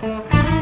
Thank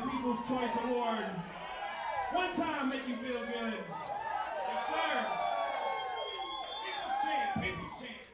Artist Award. One time make you feel good. Yes, sir. People's chant, people's chant.